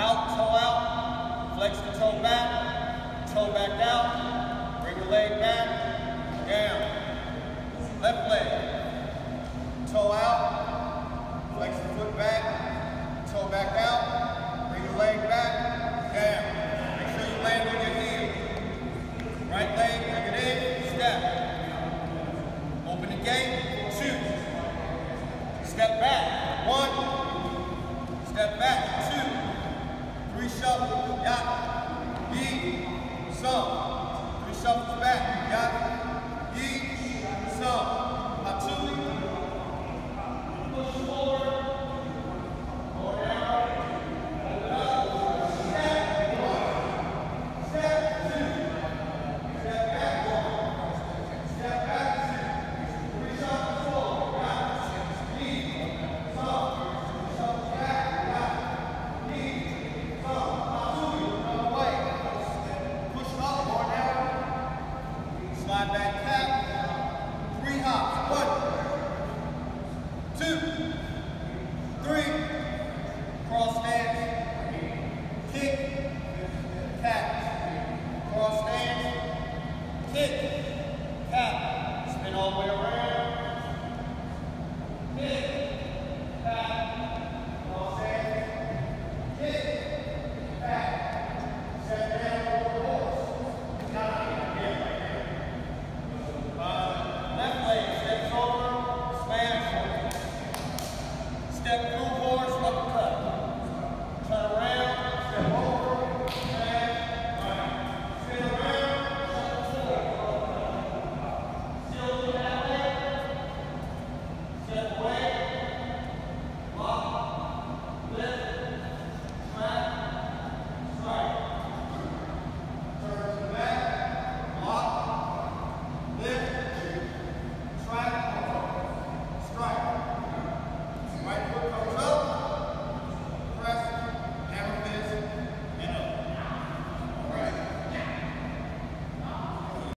Out, toe out, flex the toe back, toe back out, bring your leg back, down. Left leg, toe out, flex the foot back, toe back out, bring your leg back, down. Make sure you land on your heel. Right leg, bring it in, step. Open the gate. push up with knee, some, push back, you back tap, three hops, one, two,